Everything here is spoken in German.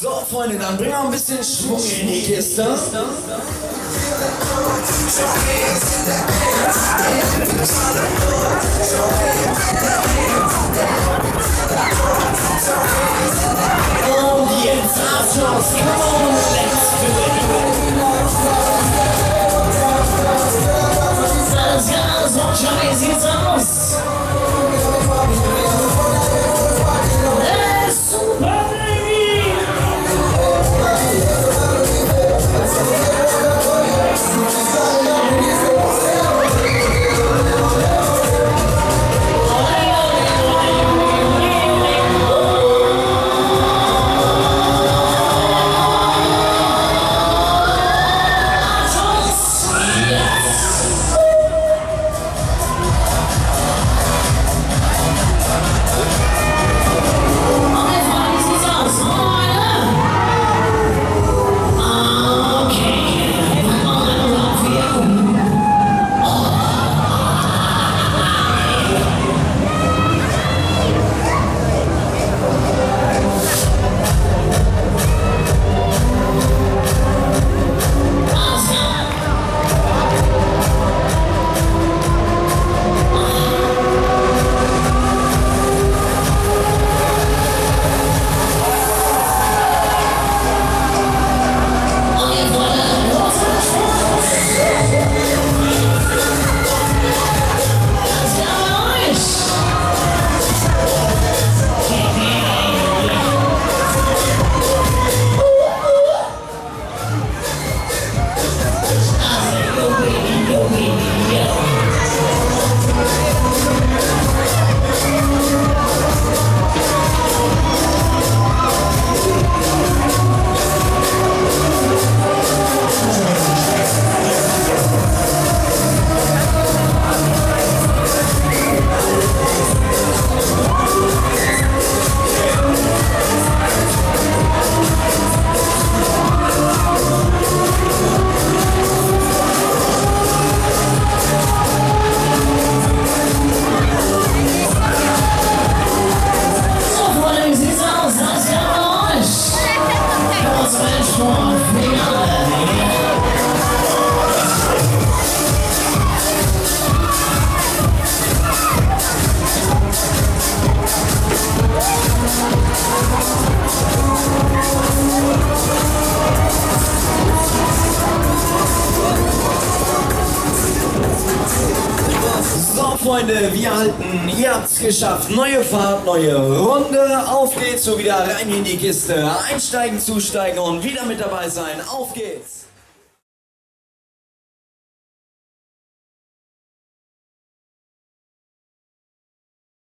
So, Freunde, dann bringen wir ein bisschen Schwung in die Kiste. Und jetzt Abschluss. Come on, So, Freunde, wir halten, ihr habt's geschafft. Neue Fahrt, neue Runde. Auf geht's, so wieder rein in die Kiste. Einsteigen, zusteigen und wieder mit dabei sein. Auf geht's.